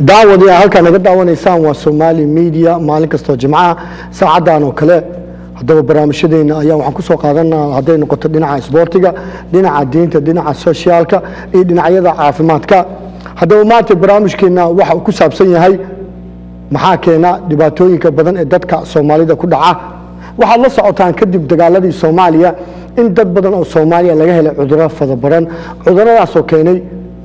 daawadi halkaa naga daawanaysaan waa somaali media maalin kastoo jimcaha saacadan oo kale haddaba barnaamijyadeena ayaa waxaan ku soo qaadanaa hadday noqoto dhinaca isboortiga dhinaca diinta dhinaca soshiyaalka iyo dhinacyada caafimaadka haddaba maanta barnaamijkeena waxa uu ku saabsan yahay maxaa keena dhibaatooyinka badan ee dadka soomaalida ku dhaca waxaad la socotaan kadib dagaaladii soomaaliya in dad badan oo soomaaliya laga helay cuduro fada badan cuduradaasoo keenay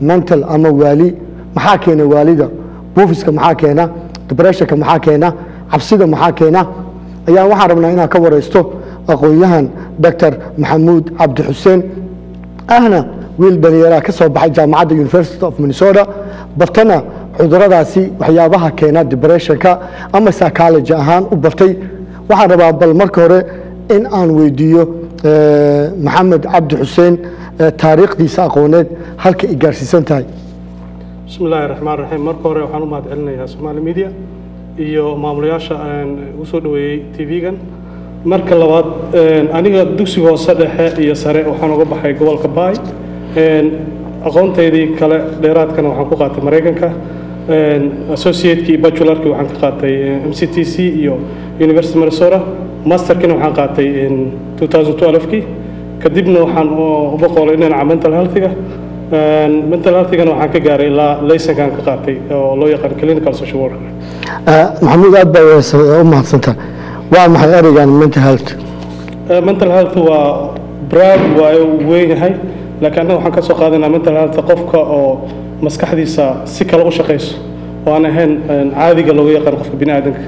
mental ama waali maxaa keena waalida buufiska maxaa keena dibreshanka maxaa keena cabsida maxaa keena? Ayaa waxaan rabnaa inaan ka waraysto aqoon-yahan doctor maxamuud cabdi xuseen ahna wiil dhalinyaraha ka soo baxay jaamacadda university of minnesota. Bartana cuduradaasi waxyaabaha keena dibreshanka ama psychology ahaan u bartay. Waxaan rabaa bal marka hore in aan weydiiyo maxamed cabdi xuseen taariikhdiisa aqooneed halka ay gaarsiisan tahay bismi raxmaan raxiim marka hore waxaan u mahad celinayaa somaali media iyo maamulayaasha u soo dhoweeyey t v-gan. Marka labaad aniga dugsiga hoose dhexe iyo sare waxaan uga baxay gobolka baay. Aqoontaydii kale dheeraadkana waxaan ku qaatay maraykanka. Associatekii bachularkii waxaan ka qaatay m c t c iyo university minnesota. Masterkina waxaan qaatay 2012kii kadibna waxaan u boqolay dhinaca mental healthiga mental healthigana waxaan ka gaaray ilaa laysankaan ka qaatay oo loo yaqaan clinical social worker. Maxamuud aad baa u mahadsantaa. Waa maxay ereygan mental health? Mental health waa brad waa weyn yahay laakiin annaga waxaan ka soo qaadanaa mental health qofka oo maskaxdiisa si kale u shaqayso oo aan ahayn caadiga looga yaqaan qofka bini aadanka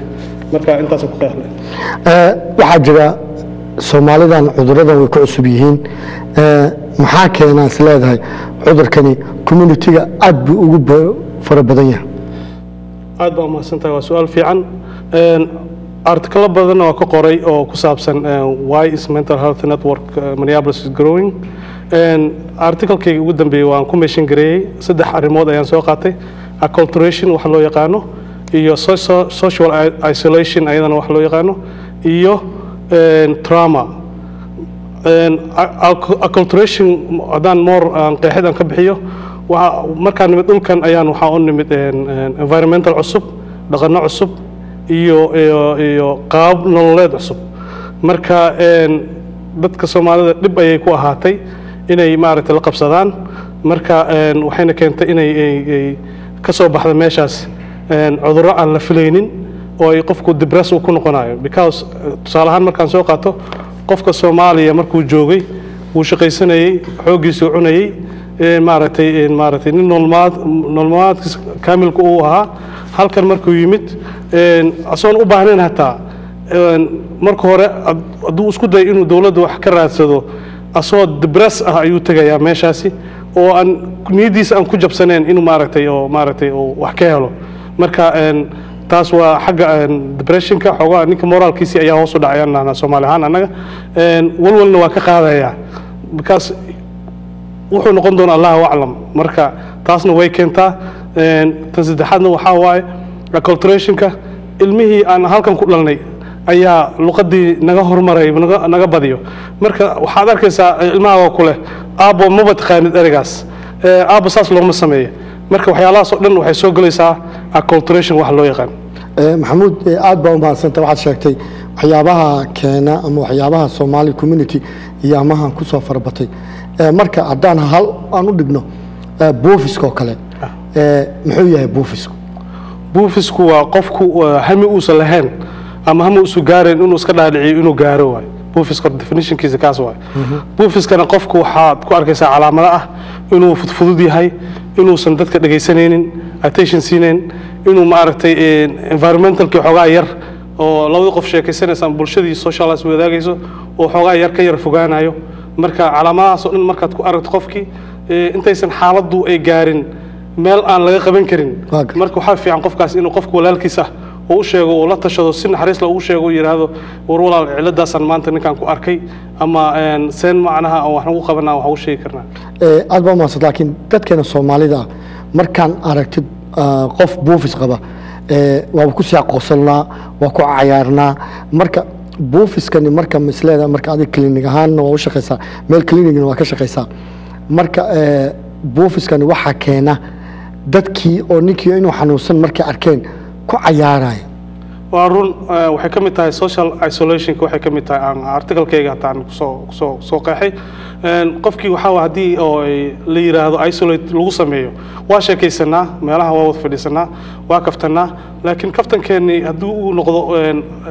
marka intaasaan ku qeexlay waxaa jira soomaalidan cuduradan way ku cusub yihiin maxaa keenaa is leedahay? Cudurkani communitiga aad buu ugu fara badan yahay. Aad baa umahadsan tahay waa su'aal fiican. Artikalo badanna waa ka qoray oo ku saabsan why is mental health network minneapolis is growing? Articalkayga ugu dambeeyey waan ku meeshin gareeyey. Saddex arrimood ayaan soo qaatay. Acculturation wax loo yaqaano. Iyo social isolation ayadana wax loo yaqaano. Iyo trauma acculturation haddaan more qeexid aan ka bixiyo markaan nimid dhulkan ayaan waxaa u nimid environmental cusub dhaqano cusub iyo iyo qaab nololeed cusub. Marka dadka soomaalida dhib ayay ku ahaatay inay maaragtay la qabsadaan. Marka waxayna keentay inay ka soo baxda meeshaas cudurro aan la filaynin oo ay qofku dibres uu ku noqonayo because tusaale ahaan markaan soo qaato qofka soomaaliya markuu joogay wuu shaqaysanayey xooggiisuu cunayey maaragtay maaragtay nin nolomaad nolomaadkiis kaamilka uu ahaa. Halkan markuu yimid asoon u baahnayn hataa marka hore hadduu isku dayo inuu dowladda wax ka raadsado asoo dibres ah ayuu tegayaa meeshaasi oo aan niyaddiisa aan ku jabsanayn inuu maaragtay oo maaragtay wax ka helo. Marka taas waa xagga depressionka xoogaa ninka moraalkiisii ayaa hoos u dhacay soomaali ahaan annaga walwalna waa ka qaadayaa because wuxuu noqon doona allahu aclam. Marka taasna way keentaa tan saddexaadna waxaa waaye acculturationka ilmihii aan halkan ku dhalnay ayaa luqadii naga hormaray naga badiyo. Marka waxaad arkaysaa ilmaha ku leh aabo maba taqaanid ereygaas. Aabo saas looma sameeyo. Marka waxyaalahaas oo dhan waxay soo gelaysaa acculturation wax loo yaqaan maxamuud aad baa u mahadsanta waxaad sheegtay waxyaabaha keena ama waxyaabaha somali community iyo amahan ku soo farabatay marka haddaan hal aan u dhigno buufiska oo kale. Muxuu yahay buufisku? Buufisku waa qofku hami uusan lahayn ama hami uusan gaarayn inuu iska dhaadhiciyo inuu gaaro waay buufiska definitionkiisa kaas waay buufiskana qofku waxaad ku arkaysaa calaamado ah inuu fudfudud yahay inuusan dadka dhegaysanaynin attention siinayn inuu maaragtay environmentalkii xoogaa yar oo labadii qof sheekaysanaysa ama bulshadii socialis wadaagayso oo xoogaa yar ka yar fogaanayo marka calaamadahaas oo dhan markaad ku aragto qofkii intaysan xaaladdu ay gaarin meel aan laga qaban karin. Marka waxaa fiican qofkaas inuu qofka walaalkiis ah oo u sheego oo la tashado si naxariis la ugu sheego yidhaahdo war walaal ciladaasaan maanta ninkaan ku arkay ama seen macnaha aan wax nagu qabanaa wax ugu sheegi karnaa. Aad baa mahadsan laakiin dadkeena soomaalida markaan aragtid qof buufis qaba waaba ku sii aqoonsanaa waa ku cayaarnaa. Marka buufiskani marka misleeda marka adig klinig ahaanna waa u shaqaysaa meel klinigna waa ka shaqaysaa marka buufiskani waxaa keena dadkii oo ninkii inuu xanuunsan markay arkeen ku cayaaraya waa run waxay ka mid tahay social isolationka waxay ka mid tahay aan articalkayga hataa aan ku soo ku soo soo qeexay qofkii waxaa haddii oo la yiraahdo isolate lagu sameeyo waa sheekaysanaa meelaha waa wada fadhiisanaa waa kaftanaa laakiin kaftankeeni haddii uu noqdo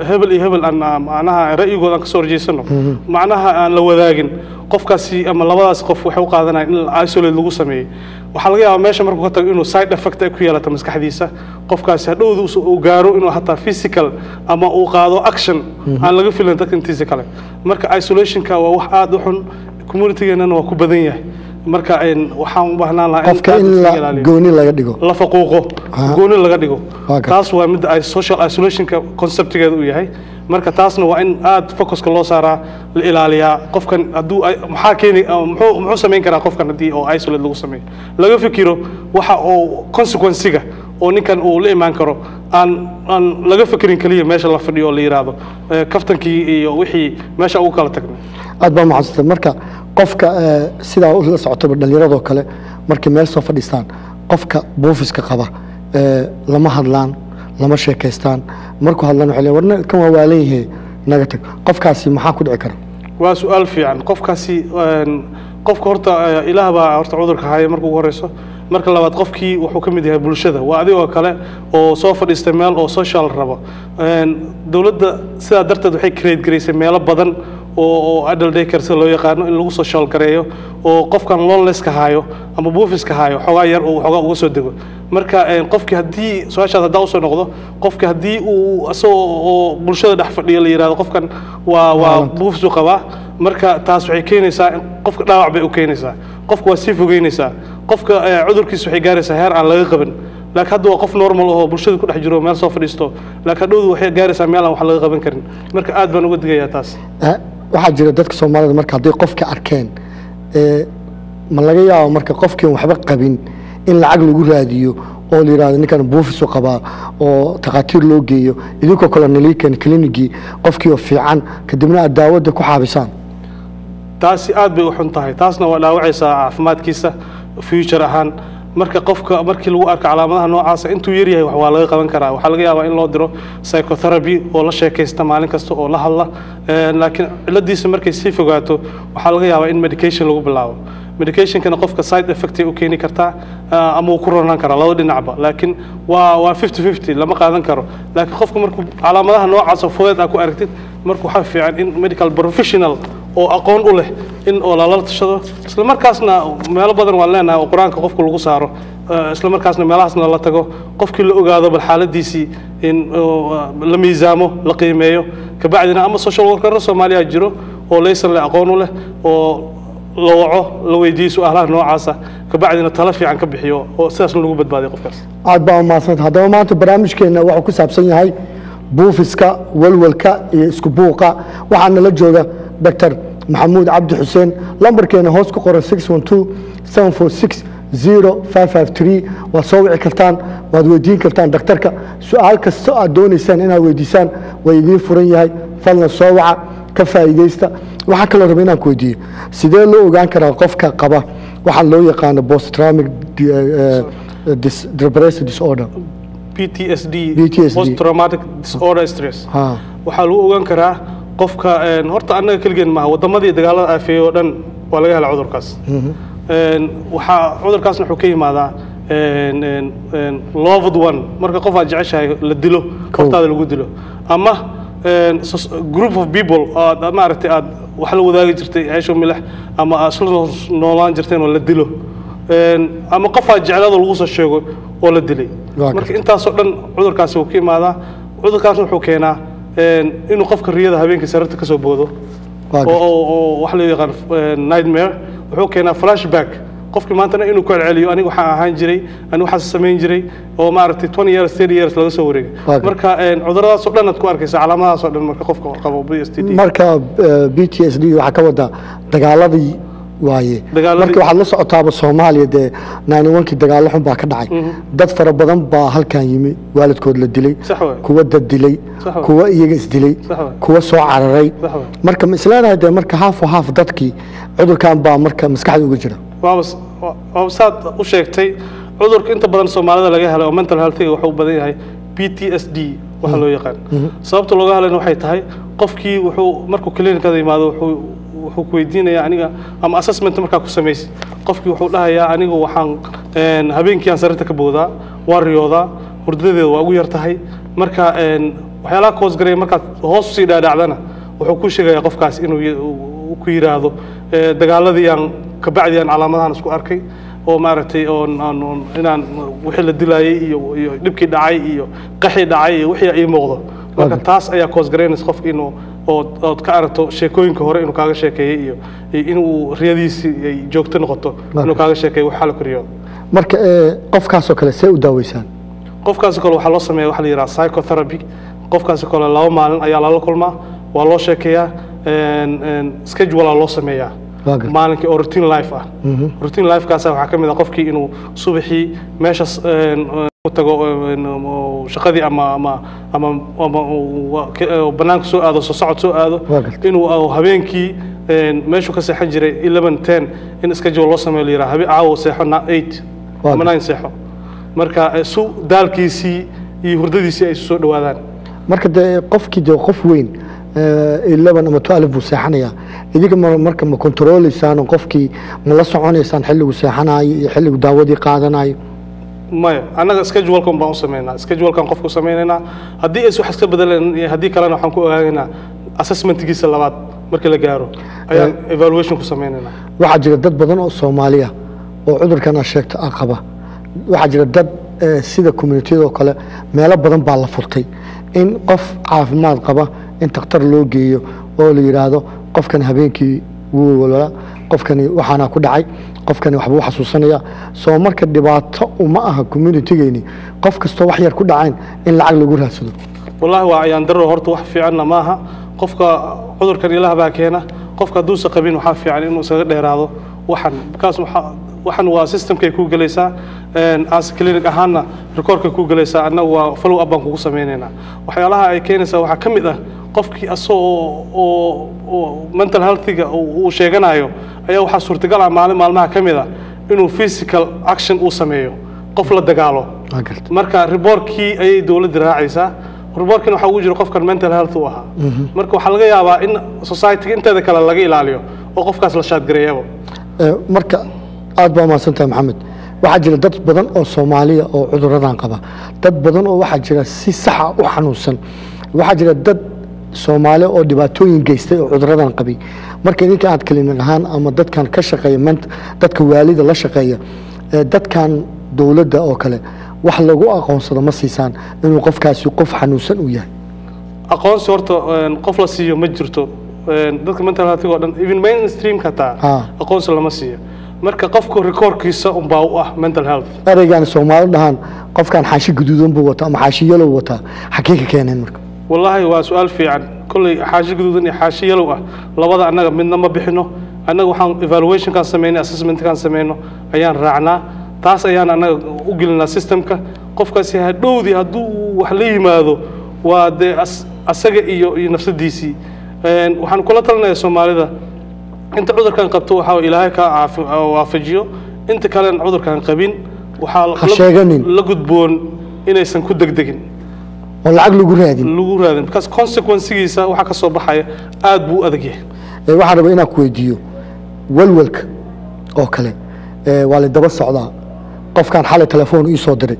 hebel iyo hebel aan macnaha ra'yigooda aan ka soo horjeysano macnaha aan la wadaagin qofkaasi ama labadaas qof waxay u qaadanayaan in isolate lagu sameeyey waxaa laga yaabaa meesha markuu ka tago inuu side effect ay ku yeelato maskaxdiisa qofkaasi hadhowda uu gaaro inuu hataa physical ama uu qaado action aan laga filan dadka intiisa kale marka isolationka waa wax aada u xun communitygeenana waa ku badan yahay. Marka waxaan u baahnaan lahaa gooni laga dhigo. La faquuqo. Gooni laga dhigo. Taas waa midda ay social isolationka conceptigeeda uu yahay. Marka taasna waa in aad focuska loo saaraa la ilaaliyaa. Qofkan hadduu maxaa keeni ah, muxuu samayn karaa qofkan haddii oo isolate lagu sameeyo? Laga fikiro waxa oo consequencega oo ninkan uu la imaan karo aan aan laga fikirin keliya meesha la fadhiyo oo la yiraahdo eh, kaftankii iyo wixii meesha ugu kala tagnay aad baa macadsantay marka qofka sidaa la socotaba dhallinyaradoo kale markay meel soo fadhiistaan qofka buufiska qaba lama hadlaan lama sheekaystaan markuu hadlaan waxay leeyihiin, warna kan waa waalan yahay naga tag. Qofkaasi maxaa ku dhici kara? Waa su'aal fiican. Qofkaasi qofka horta ilaah baa horta cudurka haya marka ugu horeyso marka labaad qofkii wuxuu ka mid yahay bulshada. Waa adigoo kale oo soo fadhiistay meel oo social rabo. Dowladda sidaa darteed waxay create garaysay meelo badan oo sida loo yaqaano in lagu social gareeyo oo qofkan loneliness-ka haayo ama buufiska haayo xoogaa yar oo xoogaa uga soo dego. Marka qofkii haddii su'aashaas haddaa u soo noqdo qofkii haddii uu isagoo oo bulshada dhex fadhiyo la yihahdo qofkan waa waa buufis u qabaa. Marka taas waxay keenaysaa in qofka dhaawac bay u keenaysaa. Qofka waa sii fogeynaysaa qofka eh, cudurkiisa waxay gaaraysaa heer aan laga qaban laakiin hadda waa qof normal ahoo bulshada ku dhex jiro meel soo fadhiisto. Laakiin hadhowdu waxay gaaraysaa meel aan wax laga qaban karin. Marka aad baan uga digayaa taas. Waxaa jira dadka soomaalida marka hadday qofka arkeen eh, ma laga yaabo marka qofkiin waxba qabin in lacag lagu raadiyo oo la yidhahdo ninkan buufis u qabaa oo takhaatiir loo geeyo idinkoo kale naliikan klinigii qofkii oo fiican kadibna aad daawada ku xaabisaan taasi aad bay u xun tahay. Taasna waa dhaawacaysaa caafimaadkiisa future ahaan marka qofka markii lagu arko calaamadaha noocaasa intuu yar yahay wax waa laga qaban karaa. Waxaa laga yaabaa in loo diro psychotherapy oo la sheekaysta maalin kasta oo la hadla. Eh, laakiin ciladiisa markay sii fogaato waxaa laga yaabaa in medication lagu bilaabo. Medicationkana qofka side effect ay u keeni kartaa ah, ama uu ku ronaan karaa laba dhinacba laakiin waa waa 50-50 lama qaadan karo. Laakiin qofka markuu calaamadaha noocaas oo fudeed aa ku aragtid marka waxaa fiican in medical professional oo aqoon u leh in oo lala tashado isla markaasna meelo badan waan leenahay oo qur'aanka qofka lagu saaro. Isla markaasna meelahaasna la tago. Qofkii la ogaado bal xaaladiisii in la miisaamo la qiimeeyo. Kabacdina ama social worker soomaaliya jiro oo laysan leh aqoon u leh oo la waco la weydiiyo su'aalaha noocaasa kabacdina talo fiican ka bixiyo oo sidaasna lagu badbaadiyo qofkaas. Aad baa umahadsanta haddaba maanta barnaamijkeenna wuxuu ku saabsan yahay buufiska walwalka iyo isku buuqa. Waxaana la jooga dr maxamuud cabdi xuseen lambarkeena hoos ku qoran 612 waad soo wici kartaan waad weydiin kartaan daktarka su'aal kasta aad doonaysaan inaad weydiisaan waa idiin furan yahay. Fadlan soo waca ka faa'iidaysta. Waxaa kaloo raba inaan ku weydiiyo. Sidee loo ogaan karaa qofka qaba? Waxaa loo yaqaano post-traumatic di- eh, eh, depressive disorder. PTSD, PTSD. post traumatic disorder stress. Ha. Waxaa lagu ogaan karaa qofka horta annaga keligeen maaha wadamadii dagaalada aafeeyey oo dhan waa laga hela cudurkaas. Een, waxaa cudurkaasna wuxuu ka yimaadaa loved one. Marka qof aad jeceshahay la dilo qoftaada lagu dilo. Ama group of people aad maaragtay aad wax la wadaagi jirtay ceesho milix ama aad isla noolaan jirteen oo la dilo. Ama qof aad jeclaado lagu soo sheego oo la dilay. Marka intaasoo dhan cudurkaasi wuu ka imaadaa cudurkaasna wuxuu keenaa een, inuu qofka riyada habeenkii sariirta ka soo boodo oo waxa loo yaqaan nightmare wuxuu keenaa flashback. Qofkii maantana inuu ku celceliyo aniga waxaan ahaan jiray aniga waxaas samayn jiray oo maaragtay 20 years 30 years laga soo wareegay. Marka cuduradaas oo dhan aad ku arkaysa calaamadahaas oo dhan marka qofka qabo PSTD marka eh, b t s d waxaa ka waaye Dagaaladii- marka waxaad la socotaaba soomaaliya dee naaniwankii dagaalo xun baa ka dhacay. Dad fara badan baa halkan yimi waalidkood la dilay kuwa dad dilay kuwa iyaga isdilay kuwa soo cararay. Marka ma isleenahay dee marka haaf o haaf dadkii cudurkan baa marka maskaxda uga jira. Waaba saad u sheegtay cudurka inta badan soomaalida laga helo oo mental healthiga wuxuu u badan yahay p t s d waxa loo yaqaan. Sababta looga helayna waxay tahay qofkii wuxuu markuu clinicada yimaado wuxuu wuxuu ku weydiinayaa aniga ama assessment markaa ku samaysid qofkii wuxuu dhahayaa anigu waxaan een, habeenkii aan sariirta ka boodaa waan riyoodaa hurdadeeda waa ugu yar tahay. Marka waxyaalaha koosgareya markaad hoos u sii dhaadhacdana wuxuu ku sheegayaa qofkaas inuu ku yidhaahdo "Eh, dagaaladii aan kabacdi aan calaamadahan isku arkay oo maaragtay oon inaan wixii la dilaayay iyo iyo dhibkii dhacay iyo qaxii dhacay iyo wixii ii muuqdo. Marka taas ayaa koosgaraynaysa qof inuu ood ka aragto sheekooyinka hore inuu kaaga sheekeeyey iyo inuu riyadiisii ay joogto noqoto inuu kaaga sheekeeyo waxa la koriyo. Marka ee, qofkaasoo kale see u daaweysaan? Qofkaasi kale waxaa loo sameeya waxa la yidhaha psychotherapy. Qofkaasi kale laba maalin ayaa lala kulmaa waa loo sheekeeyaa schedulea loo sameeyaa. Maalinkii oo routine life ah. Routine lifekaasa waxaa ka mid ah qofkii inuu subaxii u tago shaqadii ama ama ama ama banaanka soo aado soo socod soo aado inuu habeenkii een, meeshuu ka seexan jiray eleven ten in schedule loo sameeyo la yidhaha habe caawa seexo eight. Ama nine seexo. Marka eh, su daalkiisii iyo hurdadiisii ay isu soo dhowaadaan marka dee qofkii dee qof weyn eleven ama twelve buu seexanayaa. Idinka ma- marka ma kontrooleysaan oo qofkii ma la soconaysaan xilligu seexanayo iyo xilligu daawadii qaadanayo maya annaga schedulkan baan u sameynaa schedulkan qofku sameynaynaa haddii is wax iska bedeleen iyo haddii kalena waxaan ku ogaanaynaa assessmentgiisa labaad markii la gaaro ayaan evaluation ku sameynaynaa waxaa jira dad badan oo soomaaliya oo cudurkan aad sheegto ah qaba. Waxaa jira dad eh, sida communitiyada oo kale meelo badan baa la furtay. In qof caafimaad qaba in takhtar loo geeyo oo la yidhaahdo qofkan habeenkii wuu walwala qofkani waxaana ku dhacay qofkani waxbuu xasuusanaya. Soo marka dhibaato uma aha communitygeyni qof kastoo wax yar ku dhacayn in lacag lagu raadsado. Wallaahi waa ayaan daro horta wax fiicanna maaha. Qofka cudurkan ilaah baa keena. Qofka hadduusan qabin waxaa fiican inuu isaga dheeraado. Waxan kaas waxa- waxan waa systemkay ku gelaysaa. As clinic ahaanna rekoorkay ku gelaysaa. Annaga waa follow up baan kugu sameynaynaa waxyaalaha ay keenaysaa waxaa ka mid ah qofkii asagoo oo oo mental healthiga uu sheeganayo ayaa waxaa suurtagal ah maalin maalmaha ka mid ah inuu physical action uu sameeyo qof la dagaalo. Marka riboorkii ayay dowladda raacaysaa riboorkina waxaa ugu jira qofkan mental health u ahaa. Marka waxaa laga yaabaa in society inteeda kale laga ilaaliyo oo qofkaas la shaadgareeyaba marka aad baa mahadsan tahay maxamed. Waxaa jira dad badan oo soomaaliya oo cuduradan qaba. Dad badan oo waxaa jira si saxa u xanuunsan. Waxaa jira dad soomaali oo dhibaatooyin geystay oo cuduradan qabay. Marka idinka aad kalinig ahaan ama dadkan ka shaqeeya ment- dadka waalida la shaqeeya dadkan dowladda oo kale wax lagu aqoonsado ma siisaan inuu qofkaasi qof xanuunsan uu yahay. Aqoonsi horta qof la siiyo ma jirto. Dadka mental health oo dhan even mainstreamka taa Ah. aqoonsi lama siiyo. Marka qofka rikoorkiisa unbaa u ah mental health. Ereygan soomaali dhahaan qofkan xaashi guduudan buu wataa ama xaashi yalow wataa xagee ka keeneen marka wallaahi waa su'aal fiican. Kolley xaashi guduudan iyo xaashi yalow ah. Labada annaga midna ma bixino. Annaga waxaan evaluationkaan sameynay assessmentkaan sameyno ayaan raacnaa. Taas ayaan annaga u gelinaa systemka. Qofkaasi hadhowdii hadduu uu wax la yimaado waa dee as- asaga iyo iyo nafsadiisii. Waxaan kula talinayaa soomaalida. Inta cudurkan qabto waxaa ilaahay kaa waafajiyo. Inta kalen cudurkan qabin waxaa la gudboon inaysan ku degdegin oo lacag lagu raadin. Lagu raadin. Because consequencegiisa waxa ka soo baxaya aad buu u adag yahay. Waxaan rabaa inaan ku weydiiyo walwalka oo kale. Waa la daba socdaa. Qofkan xalay telefoon ii soo diray.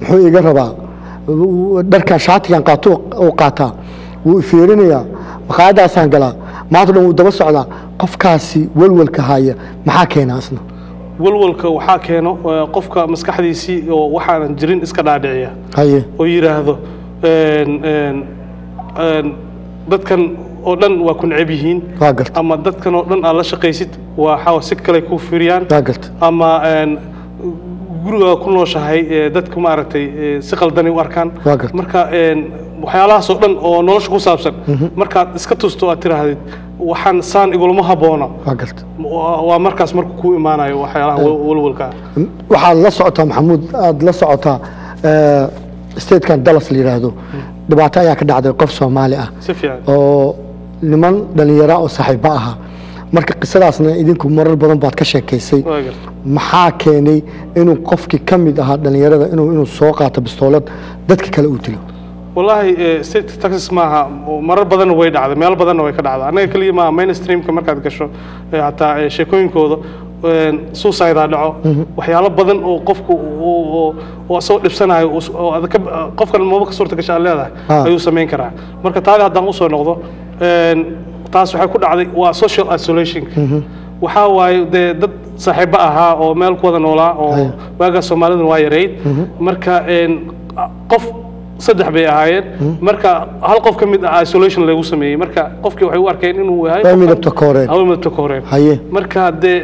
Muxuu iga rabaa dharkan shaatigan qaato uu qaataa. Wuu ifiirinayaa maqaayadaasaan galaa. Maanta dhan wuu daba socdaa. Qofkaasi walwalka haya maxaa keenaa isna walwalka waxaa keeno qofka maskaxdiisii oo waxaanan jirin iska dhaadhiciya haye. Oo yidhaahdo dadkan oo dhan waa ku neceb yihiin. Ama dadkan oo dhan aad la shaqaysid waa si kale ku firiyaan. Ama een, guriga ku nooshahay dadka maaragtay si qaldani u arkaan. Marka een, waxyaalahaas oo dhan oo nolosha ku saabsan. Markaad iska tusto aad tiraahdid waxaan saan igulama habboona waa markaas markuu ku imaanayo waxyaalaha wal- walwalka. ah waxaad la socotaa maxamuud aada la socotaa statekan dallas la yidhaahdo dhibaato ayaa ka dhacday qof soomaali ah. Oo niman dhallinyara oo saaxiibo aha. Marka qisadaasna idinku marar badan baad ka sheekaysay. Maxaa keenay inuu qofkii ka mid ahaa dhallinyarada inuu soo qaato bistoolad dadka kale uu dilo? Wallaahi eh, state taxas maaha marar badanna way dhacday meel badanna way ka dhacdaa annaga keliya maaha mainstreamka markaad gasho eh, hataa eh, sheekooyinkooda een, suicide aa dhaco. Waxyaalo badan oo qofku uu- asagoo dhibsanayo qofkan maba ka suurta gasha leedahay Ah. ayuu samayn karaa. Marka taadi haddaan u soo noqdo taas waxay ku dhacday waa social isolation. Waxaa waaye dee dad saaxiibo ahaa oo meel ku wada noolaa oo Haya. waagaas soomaaliduna waa yarayd marka een, qof saddex bay ahaayeen. Marka hal qof ka mid ah isolation lagu sameeyey. Marka qofkii waxay u arkeen inuu yahay midabta kooreen haye. Marka dee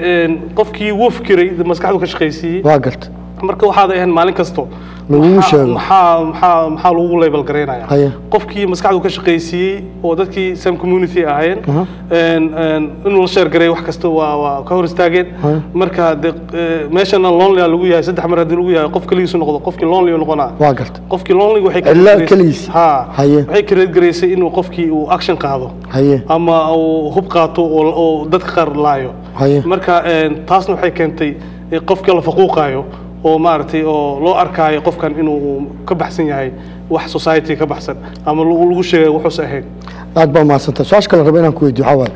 qofkii dee maskaxdu ka shaqaysiiyey waa garta marka waxaad ahayn maalin kasto Maxaa- sheego. maxaa maxaa maxaa lagu label garaynaya Haye. qofkii maskaxdu ka shaqaysiiyey oo dadkii same community ahaayeen een, een, inuu la sheer gareeyo wax kasta waa waa ka hor istaageen. Marka ee, meeshana lonely lagu yahay saddex mar haddii lagu yahay qof keligiisu noqdo qofkii lonely uu noqonaa. Waa garta qofkii lonely waxay garaysay- keligiis. ha. Waxay create garaysay inuu qofkii uu action qaado. Ama uu hub qaato oo dadka qaar laayo. Marka taasna waxay keentay in qofkii la faquuqaayo oo maaragtay oo loo arkaayo qofkan inuu ka baxsan yahay wax society ka baxsan ama lagu sheegay wuxuusa ahayn. Aad baa mahadsantahay su'aasha kale raba inaan ku weydiyo waxaa waaye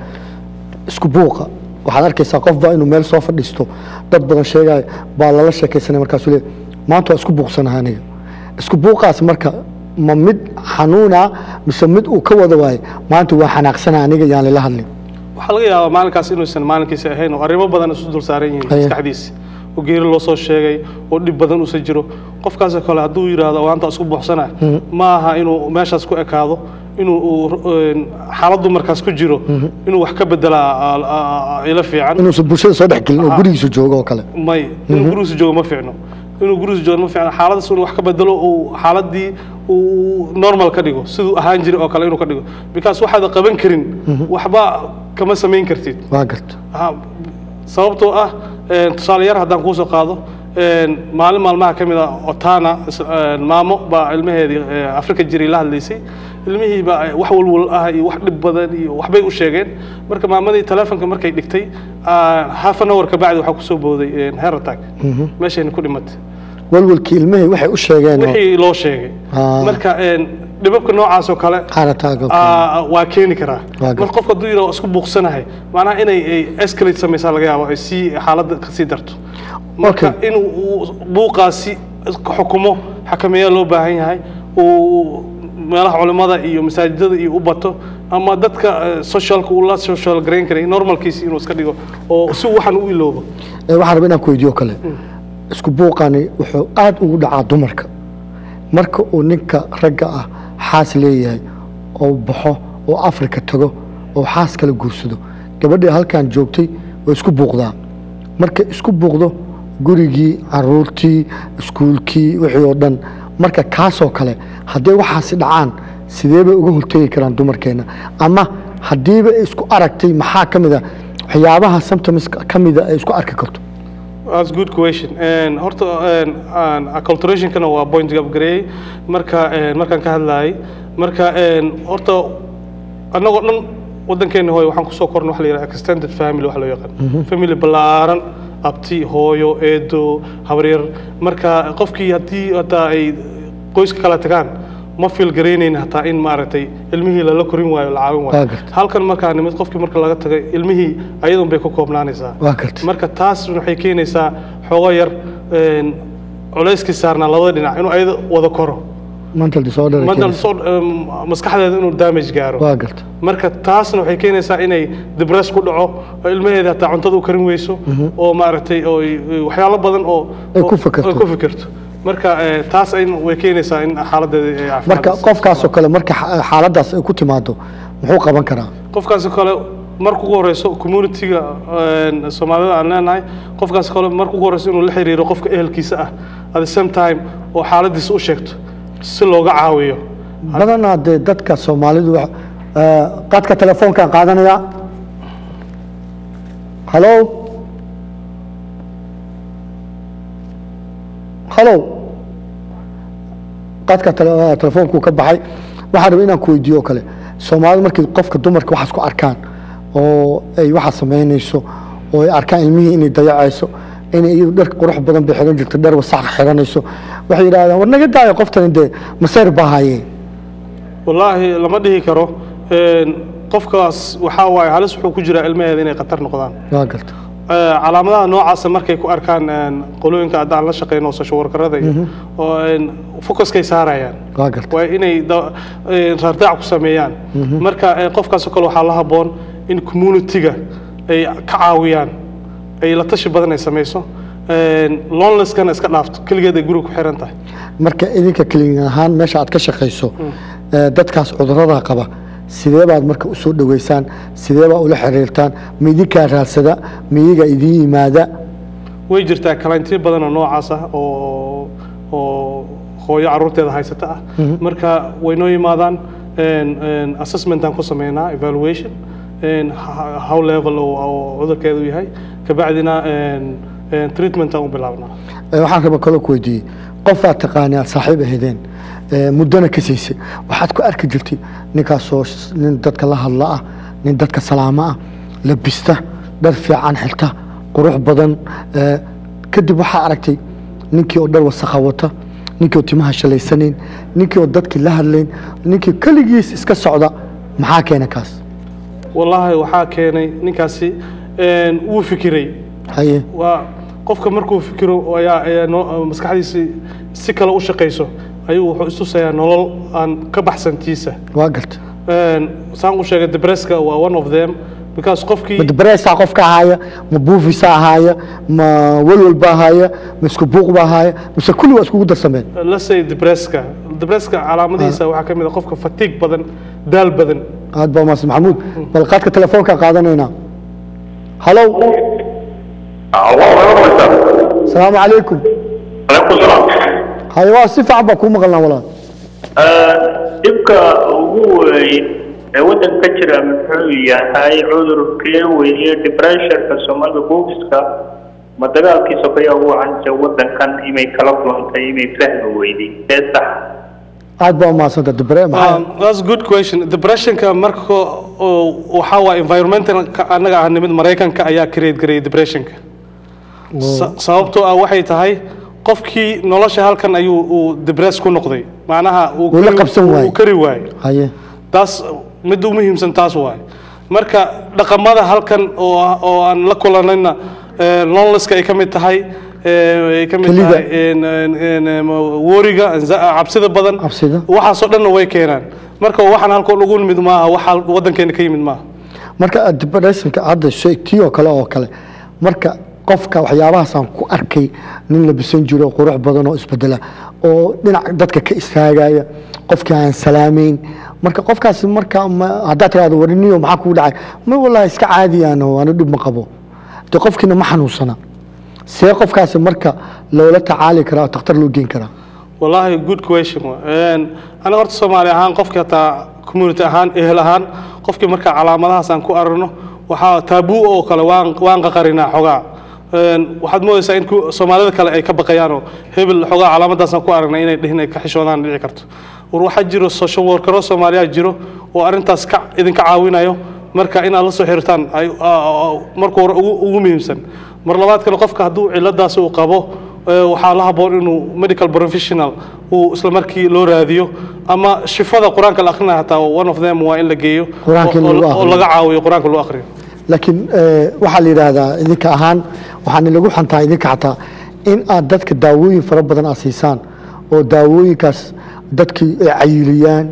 isku buuqa. Waxaad arkaysaa qof baa inuu meel soo fadhiisto. Dad badan sheegaya baa lala sheekaysanaya markaasuu leeyahay maanta waa isku buuqsanahay aniga. Isku buuqaas marka ma mid xanuuna mise mid uu ka wada waaye maanta waa xanaaqsanahay aniga yaan lala hadlin. Waxaa laga yaabaa maalinkaas inuusan maalinkiisa ahayn oo arrimo badan isu dul saaran yihiin maskaxdiisa oo geeri loo soo sheegay oo dhib badan uusan jiro. Qofkaasoo kale hadduu yidhaahdo maanta isku buuxsana. Ma aha inuu meeshaas ku ekaado inuu xaaladdu markaas ku jiro inuu wax ka bedelaa aa- aa- ila fiican. Inuusan bulshada soo dhex gelin oo gurigiisa joogo oo kale. May inuu gurigiisa joogo ma fiicno. Inuu gurigiisa joogo ma fiicno. Xaaladaas inuu wax ka bedelo uu xaaladii uu normal ka dhigo siduu ahaan jiray oo kale inuu ka dhigo. Because waxaad qaban karin waxba kama samayn kartid. Waa garta sababtoo ah een, tusaale yar haddaan kuusoo qaado maalin maalmaha ka mid a otana maamo baa ilmaheedii ee, afrika jiray la hadlaysay. Ilmihii baa wax walwal ah iyo wax dhib badan iyo waxbay u sheegeen. Marka maamadii telefonka markay dhigtay ah, half an hour ka bacdi waxaa ku soo booday heart attack. Meeshayna ku dhimatay walwalkii ilmihii waxay u sheegeen wixii loo sheegay. Ah. marka dhibabka noocaas oo kale waa keeni karaa. Marka qofka hadduu yidhaho isku buuqsanahay macnaha inay ay escalate samaysaa laga yaabo ay sii xaaladda ka sii darto. Marka uu buuqaasi xukumo xakameeyaa loo baahan yahay uu meelaha culimmada iyo masaajidada iyo u bato ama dadka eh, socialka uu la social garayn karay normalkiisi inuu iska dhigo oo si uu waxan u iloobo Ee, waxaan rabaa inaan ku weydiiyo kale. Isku buuqani wuxuu aad ugu dhacaa dumarka. Marka uu ninka ragga ah xaas leeyahay oo baxo oo afrika tago oo xaas kala guursado. Gabadhii halkan joogtay way isku buuqdaa marka isku buuqdo gurigii caruurtii iskuulkii wixii oo dhan marka kaasoo kale haddii waxaasi dhacaan sidee bay uga hortegi karaan dumarkeena? Ama haddiiba isku aragtay maxaa ka mid a waxyaabaha symptoms ka mida ay isku arki karto That's good question. And horta een, aan acculturationkana waa point upgrade. Marka een, markaan ka hadlayay marka horta annagoo dhan waddankeena hooyo waxaan ku soo kornay waxa la yidhaha extended family wax loo yaqaan. Family ballaaran abti hooyo eedo habaryar marka qofkii haddii hataa ay qoyska kala tagaan ma feel garaynayna hataa in maaragtay ilmihii lala korin waayo la caawin Waa waayo halkan markaa nimid qofkii marka laga tagay ilmihii ayadun bay ku koobnaanaysaa. Marka taas waxay keenaysaa xoogo yar culayskii saarnaa labada dhinac inuu ayada wada koro. Maskaxdeeda inuu damage gaaro. Marka taasna waxay keenaysaa inay debress ku dhaco oo ilmaheeda hataa cuntada u karin weyso oo maaragtay oo ay- waxyaalo badan oo Ay ku fikirto. Marka eh, taas ay way keenaysaa in xaaladeeda marka qofkaasoo kale marka xa- xaaladaas ay ku timaado muxuu qaban karaa? Qofkaas kale marka ugu horeyso community-ga een, soomaalida aan leenahay qofkaas kale marka ugu horeyso inuu la xiriiro qofka ehelkiisa ah. At the same time oo xaaladiisa u sheegto si looga caawiyo. Badanaa dee dadka soomaalidu eh, qadka telefoonkaan qaadanaya halo halo qadka eh, telefoonku ka baxay. Waxaan rabay inaan ku weydiiyo oo kale. Soomaalidu markii qofka dumarka waxaas ku arkaan oo ay waxa samaynayso oo ay arkaan ilmihii inay dayacayso inay iyadu dhar qurux badan bay xiran jirto dhar wasaq xiranayso. Waxay yidhahdaan war naga daayo qoftani dee masayr baa hayeen wallaahi lama dhihi karo. Qofkaas waxaa waaye halis wuxuu ku jiraa ilmaheeda inay khatar noqdaan. Waa garta calaamadaha noocaasa markay ku arkaan qolooyinka haddaan la shaqeyno social workerada iyo oo focuskay saarayaan. Waa inay raardaac ku sameeyaan. Marka ee, qofkaas oo kale waxaa la haboon in community-ga ay ka caawiyaan ay la tashi badan ay samayso. Loneleskana iska dhaafto keligeed ay guriga ku xiran tahay. Marka idinka kliniin ahaan meesha aad ka shaqayso ee, dadkaas cudurrada qaba sidee baad marka u soo dhoweysaan? Sidee baa ula xiriirtaan? Ma idinkaa raadsada ma iyaga idiin yimaada. Way jirtaa kalantiyo badan oo noocaas ah oo oo hooyo caruurteeda haysata ah. Marka way noo yimaadaan een, een, assessment aan ku sameynaa evaluation. How level oo cudurkeedu yahay. Kabacdina een, een, treatment aan u bilaabnaa. Waxaan raba kaloo ku weydiiyey qofaad taqaani aad saaxiib ahaydeen ee, muddona ka siisay waxaad ku arki jirtay ninkaasoo nin dadka la hadla ah nin dadka salaamo ah labista dhar fiican xirta qurux badan kadib waxaa aragtay ninkii oo dhar wasakha wata ninkii oo timaha shalaysanayn ninkii oo dadkii la hadlayn ninkii keligiis iska socda maxaa keena kaas? Wallaahi waxaa keenay ninkaasi wuu fikiray. Haye. Waa qofka markuu fikiro ayaa maskaxdiisi si kale u shaqayso ayuu wuxuu istusayaa nolol aan ka baxsantiisa. Waa garta saan u sheegay debreska waa one of them because qofkii ma dabareesaa qofka ahaaya ma buufisa ahaaya ma welwel ba ahaaya ma isku buuq ba ahaaya mise kulli waa iskugu darsameen let's say debreska debreska calaamadihiisa waxaa ka mid ah qofka fatiig badan daal badan. Aad baa maas maxamuud bal qaadka telefoonka qaadanaynaa halow asalaamu calaykum hay waa si fiican baa kuu maqalnaa walaa dhibka ugu weyn ee waddanka jira muxuu yahay cudurkee weye dibressurka soomaalida buugiska ma dagaalkii sokayaa ugu wacansa waddankan imay kala kulantay imay fahmi weyday ee sax aad baa umahadsantaa dibre that's good question. Depressionka marka waxaa waa environmentalka annaga ahanay mid maraykanka ayaa create gareeyay depressionka sababtoo ah waxay tahay qofkii nolosha halkan ayuu uu depress ku noqday. Macnaha uu kari- haye. Taas midda u muhiimsan taas waay. Marka dhaqamada halkan oo ah- oo aan la kulanayna lonleska ay ka mid tahay ay ka mid tahay woriga anza- cabsida badan. Waxaasoo dhanna way keenaan. Marka waxaan halkan ugu nimid maaha waxa waddankeena ka yimid maaha. Marka depressionka hadda shay tii oo kale oo kale. Marka qofka waxyaabahaasaan ku arkay nin labisan jiro qurux badan oo isbedela oo dhinac dadka ka istaagaya qofkii aan salaamayn marka qofkaasi marka ma- haddaad tirahdo wariniyo maxaa kugu dhacay? Ma wallahi iska caadiyaan anu dhib ma qabo. De qofkiina ma xanuunsana. See qofkaasi marka loola tacaali karaa oo takhtar loo geyn karaa. Wallaahi good question. Aniga horta soomaali ahaan qofkii hataa community ahaan ehel ahaan qofkii marka calaamadahaas aan ku aragno waxaa taabuu oo kale waan qaqarinaa xogaa waxaad moodaysaa in soomaalida kale ay ka baqayaan oo hebel xogaa calaamadaas aan ku aragnay inay dhihin ay ka xishoodaan dhici karto. War waxaa jiro social workero soomaaliya jiro oo arrintaas ka idinka caawinayo. Marka inaad la soo aa- marka hore ugu muhiimsan. Mar labaad kale qofka hadduu ciladaas uu qabo ee, waxaa la haboon inuu medical professional uu isla markii loo raadiyo. Ama shifada qur'aanka la akhrinayo hataa one of them waa in la geeyo. Oo- laga caawiyo qur'aanka loo akhriyo laakiin eh, waxaa la yidhaahdaa idinka ahaan waxaana lagu xantaa idinka xataa in aad dadka daawooyin fara badan aad siisaan oo daawooyinkaas dadkii ay cayiliyaan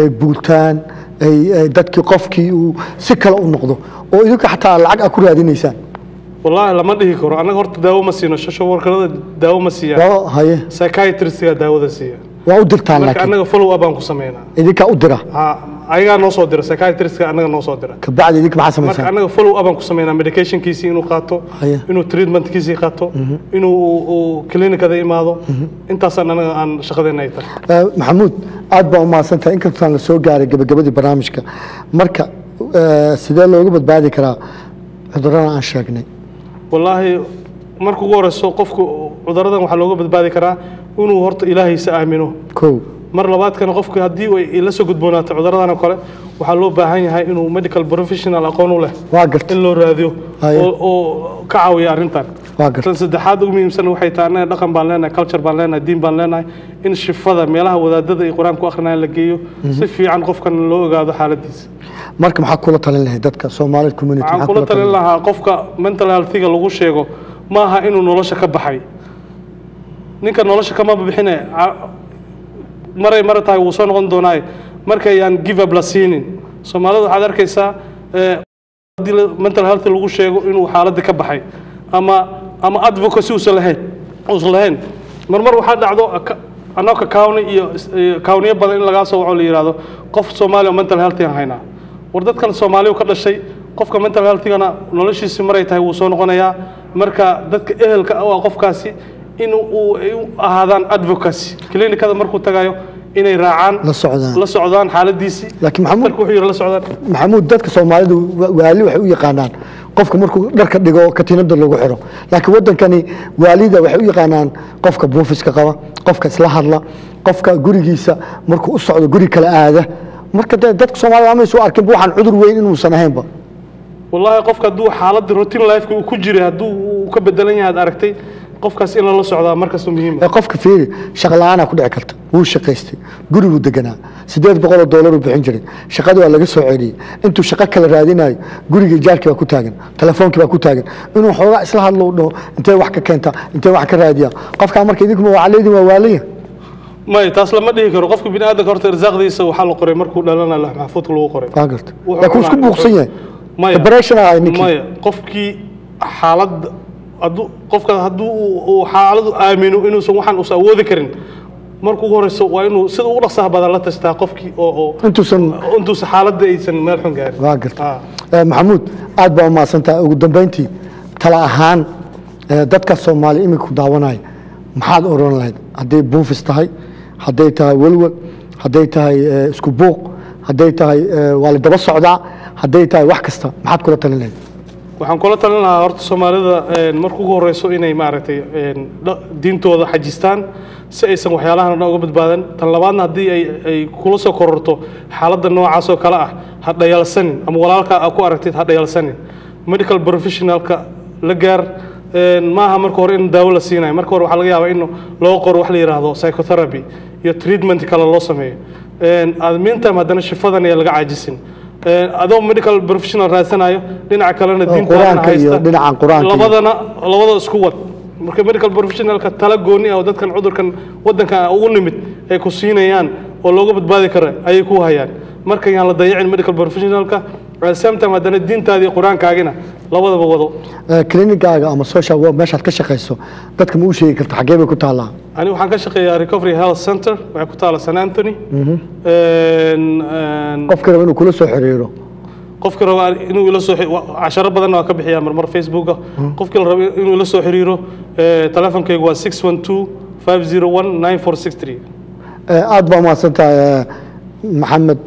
ay buutaan ay ay dadkii qofkii uu si kale u noqdo oo idinka xataa lacag aad ku raadinaysaan. Wallaahi lama dhihi karo. Annaga horta daawo ma siino. Social workerada daawo ma siiyaan psychiatristiga daawada siiya. Waa u dirtaan laakiin. annaga follow up aan ku sameynaa. Idinkaa u dira ayagaa noo soo dira psychiatristiga annaga noo soo dira. Kabacdi idinka maxaa marka samaysaan annaga follow up aan ku sameynaa medicationkiisii inuu qaato inuu treatmentkiisii qaato inuu uu- uu clinicada imaado. Intaasaan annaga aan shaqadeena ay tahay. Maxamuud aad baa umahadsantahay inkastaan la soo gaaray gabagabadii barnaamijka. Marka sidee looga badbaadi karaa? Cudurrada aan sheegnay. Wallaahi marka ugu horeyso qofku cuduradan waxaa looga badbaadi karaa inuu horta ilaahaysa aamino. Kow mar labaadkana qofku haddii ay la soo gudboonaato cuduradan oo kale waxaa loo baahan yahay inuu medical professional aqoon u leh. In loo raadiyo oo ka caawiya arrintan. Tan saddexaad ugu muhiimsan waxay tahay annaga dhaqan baan leenahay culture baan leenahay diin baan leenahay in shifada meelaha wadaadada iyo qur'aanka ku akrinaya la geeyo si fiican qofkan loo ogaado xaaladiisa. Marka maxaa kula talin lahayd dadka soomaalida community? Maxaa kula talin lahaa qofka mental healthiga lagu sheego maaha inuu nolosha ka baxay. Ninka nolosha kama bixine ca- maray mara wuu soo noqon doonaaye markayaan give up la siinin. Soomaalida waxaad arkaysaa eh, mental health lagu sheego inuu xaaladii ka baxay ama ama advocacy uusan lahayn uusan lahayn. Marmar waxaa dhacdo ka- annaga county iyo iyo countiyo badan in lagaa soo waco la yidhahdo qof soomaali oo mental health aan haynaa war dadkan soomaaliyu ka dhashay qofka mental healthigana noloshiisi maray tahay wuu soo noqonayaa. Marka dadka ehelka u ah qofkaasi in ahaadaan advocacy. Klinikada markuu tagayo inay raacaan la socdaan. la socdaan xaaladiisii. Maxamuud dadka soomaalidu wa- waali waxay u yaqaanaan qofka markuu dharka dhigo katiinada lagu xiro laakiin wadankani waalida waxay u yaqaanaan qofka buufiska qaba qofka isla hadla qofka gurigiisa markuu u socdo guri kala aada. Marka dadka soomaalida ama isu arkin waxaan cudur weyn inuusan ahaynba. Wallaahi qofka hadduu xaaladii routine lifeka uu ku jiray hadduu uu ka bedelan yahay aad aragtay qofkaas in lala socdaa markasta muhiim ee qofka fiiri shaqo la'aanaa ku dhici karta. Wuu shaqaystay. Guriguu deganaa. Sideed boqol oo doolar uu bixin jiray. Shaqadii waa laga soo celiyey. Intuu shaqo kala raadinayo gurigii jaarkii baa ku taagan telefoonkii baa ku taagan. Inuu xoogaa isla hadlo u dhaho intee wax ka keenta intee wax ka raadiya. Qofkaa marka idinkuma waa leedin waa waaliya may taas lama dhihi karo. Qofka bini aadanka horta irsaaqdiisa waxaa la qoray markuu dhalana lah maxfuudka lagu qoray. Waa garta. Laakiin isku buuqsan yahay. Maya. ah qofkii xaalad qofka hadduu uu- uu xaaladu aamino inuusan waxaan uusan awoodi karin marka ugu horeyso waa inuu sida ugu dhaqsaha badan la tastaa qofkii oo intuusan xaaladda aysan meel xun gaarin. Waa garta. Eh, maxamuud aad baa umahadsantahay ugu dambeyntii tala ahaan eh, dadka soomaaliya iminku daawanaya maxaad oran lahayd? Hadday buufis tahay hadday tahay welwel hadday tahay eh, isku buuq hadday tahay waa la daba socdaa hadday tahay wax kasta maxaad kula talin lahayd waxaan kula talin lahaa horta soomaalida marka ugu horeyso inay maaragtay diintooda xajistaan si aysan waxyaalahan uga badbaadan tan labaadna haddii ay kula soo kororto xaaladda noocaas oo kale ah ha dhayalsanin ama walaalka aa ku aragtid ha dhayalsanin. Medical professionalka la gaar maaha marka hore in daawo la siinayo. Marka hore waxaa laga yaabaa in loo qoro wax la yidhaahdo psychotherapy iyo treatment kale loo sameeyo. Aad meantime haddana shifadan ayaa laga caajisin adoo medical professional raadsanayo dhinaca kalena diintaadana haysta. labadana labada isku wad. Marka medical professionalka tala gooni ah oo dadkan cudurkan wadanka ugu nimid ay ku siinayaan oo looga badbaadi kara ayay ku hayaan. Marka yaan la dayacin medical professionalka time haddana diintaada iyo qur'aankaagina labadaba wado. Eh, klinikaaga ama social work meeshaad ka shaqayso dadka ma u sheegi karta xaggee bay ku taallaa ani waxaan ka shaqeeyaa recovery health center waxay ku taala san anthony. Een, qofkii raba inuu kula soo xiriiro. Qofkii raba inuu ila soo casharo badanna waa ka bixiyaa marmar facebooka. Qofkii la raba inuu ila soo xiriiro telefonkaygu waa 612 501 9463 Eh, aad baa umahadsan tahay eh, maxamed.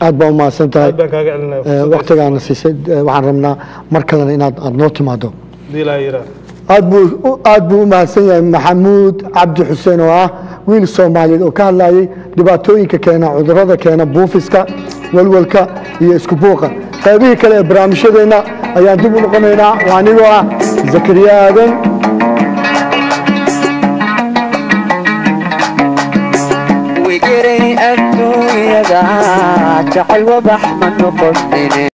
Aad baa umahadsan tahay aad baan kaaga celinaya Eh, waqtigaana siisay waxaan rabnaa mar kalena inaad aad noo timaado aad buu u mahadsan yahay maxamuud cabdi xuseen oo ah wiil soomaaliyeed oo ka hadlayay dhibaatooyinka keena cudurrada keena buufiska walwalka iyo isku buuqa. Qaybihii kale ee barnaamijyadeenna ayaan dib u noqonaynaa. Waa anigoo ah zakariya aadan